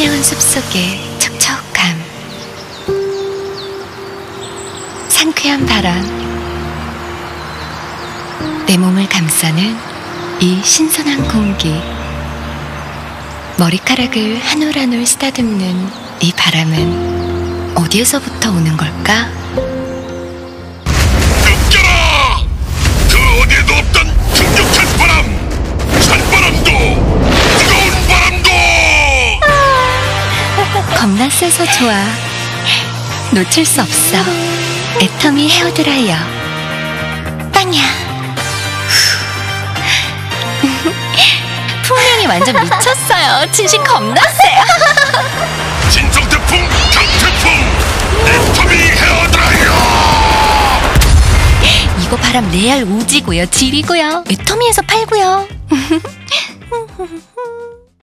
푸른 숲속의 촉촉함. 상쾌한 바람. 내 몸을 감싸는 이 신선한 공기. 머리카락을 한 올 한 올 쓰다듬는 이 바람은 어디에서부터 오는 걸까? 겁나 세서 좋아. 놓칠 수 없어. 애터미 헤어드라이어. 빵야. 풍량이 완전 미쳤어요. 진심 겁나 세요. 진성 태풍, 강태풍! 애터미 헤어드라이어! 이거 바람 레알 오지고요. 지리고요. 애터미에서 팔고요.